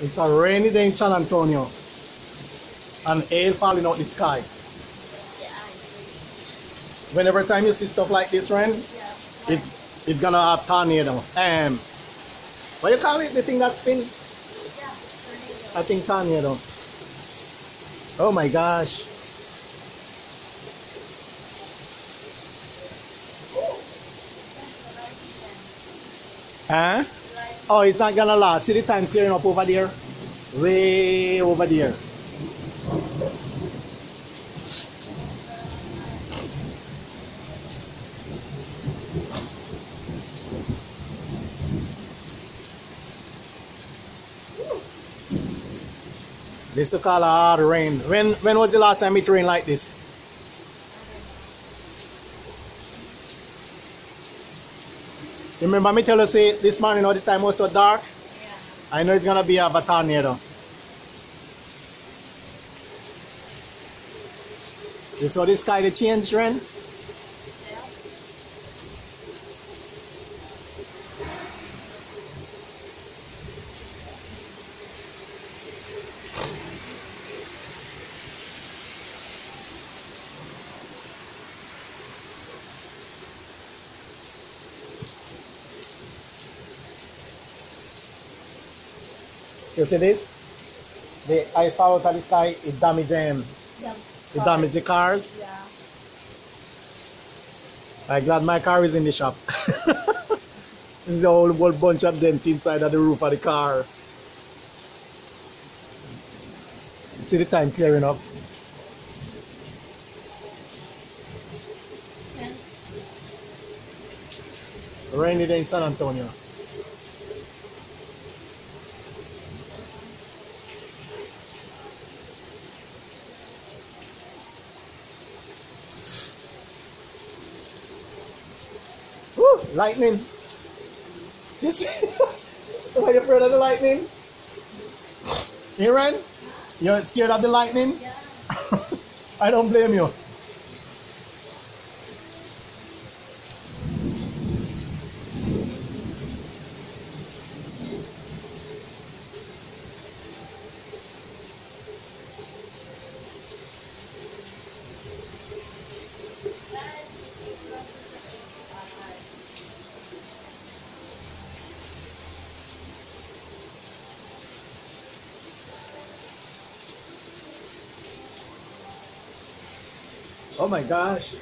It's a rainy day in San Antonio. And hail falling out the sky. Whenever time you see stuff like this rain, it it's gonna have tornado. Um what you call it? The thing that spin? I think tornado. Oh my gosh. Huh? Oh, it's not gonna last. See the time clearing up over there? Way over there. This is called a hard rain. When when was the last time it rained like this? Remember me tell you say this morning all the time was so dark? Yeah. I know it's gonna be a tornado. You saw the sky the change rain? You see this? The ice fall out of the sky, it damaged them. Yeah. It damaged the cars. Yeah. I'm glad my car is in the shop. this is a whole, whole bunch of dent inside of the roof of the car. See the time clearing up? Rainy day in San Antonio. Woo, lightning. You see? Are you afraid of the lightning? Aaron? You're scared of the lightning? yeah. I don't blame you. Oh my gosh.